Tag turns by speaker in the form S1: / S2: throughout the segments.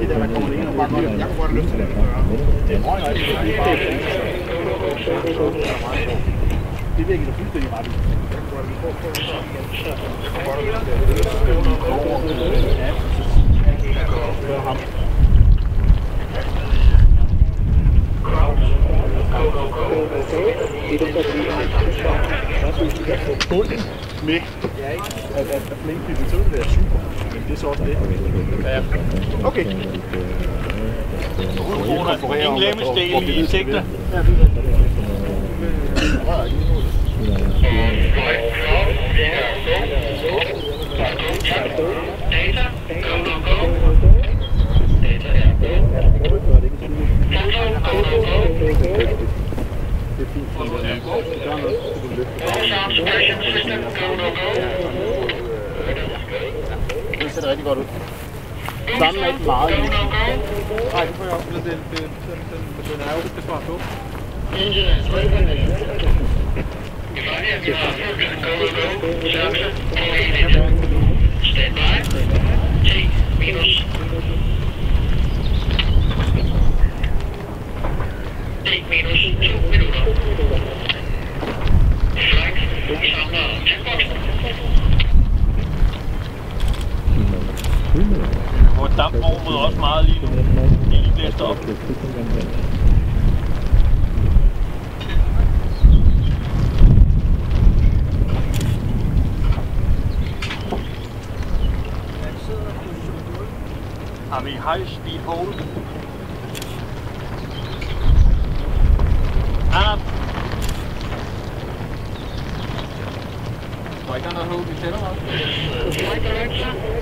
S1: det der, kommer ind og bare. Jeg kunne godt løfte det. Det er røg, det er bare... Det virker da fuldstændig ret ham. Bunden med, at, at, at flænkbibben, så vil det være super. this was det. Ja. Okay.
S2: Ingen
S1: rigtig godt ud. Sammen er ikke meget i. Nej, det får jeg også. Det, det, det, den, den, den er jo besvaret på.
S3: Engine is ready.
S2: Hvor damprummet også meget lige nu. Det er lige blæst op. Har vi high speed hold? Anna,
S1: Der er ikke noget hold, vi tænder op.
S3: Flight director.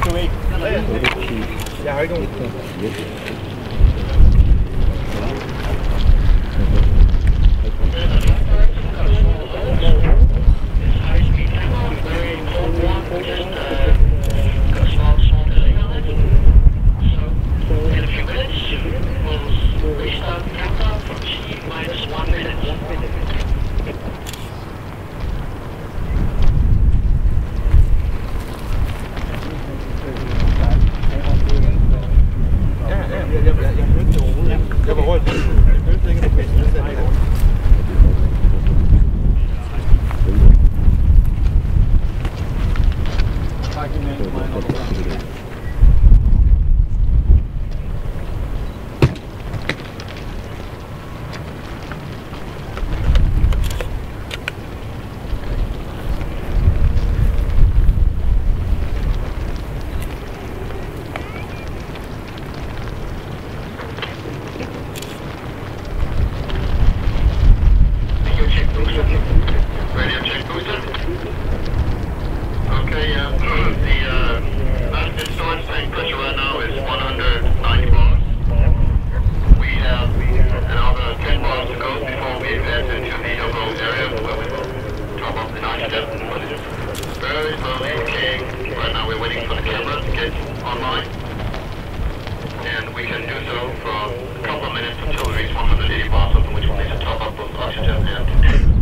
S3: Kuwait.
S1: Ja,
S3: hou ik we can do so for a couple of minutes until we reach 180 bars, after which we'll need to top up both oxygen and nitrogen.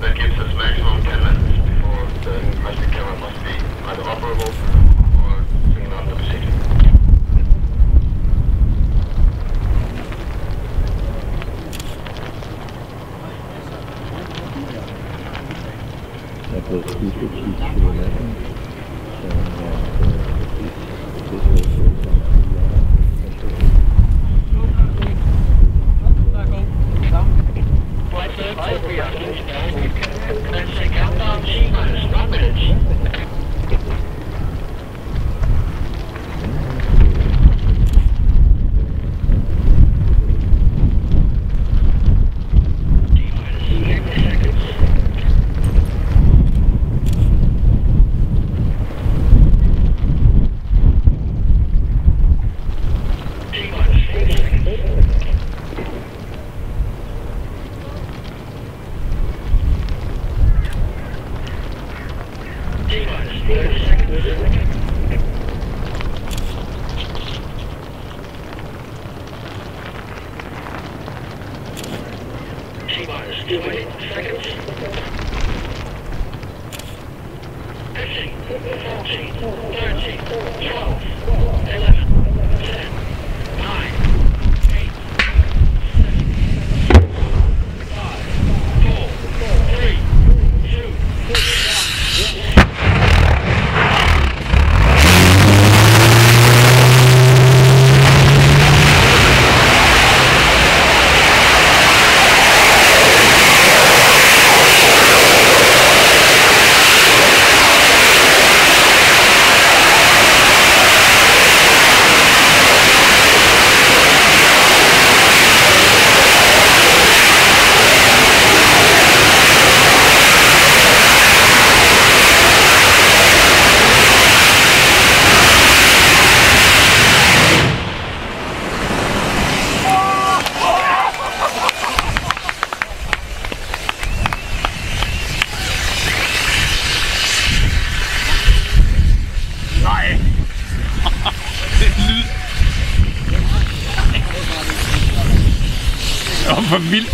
S3: That gives us maximum 10 minutes before the plastic camera must be either operable or out of the procedure.
S4: Der er blevet skiftet
S3: yeah. 13 12, 11.
S2: for vildt.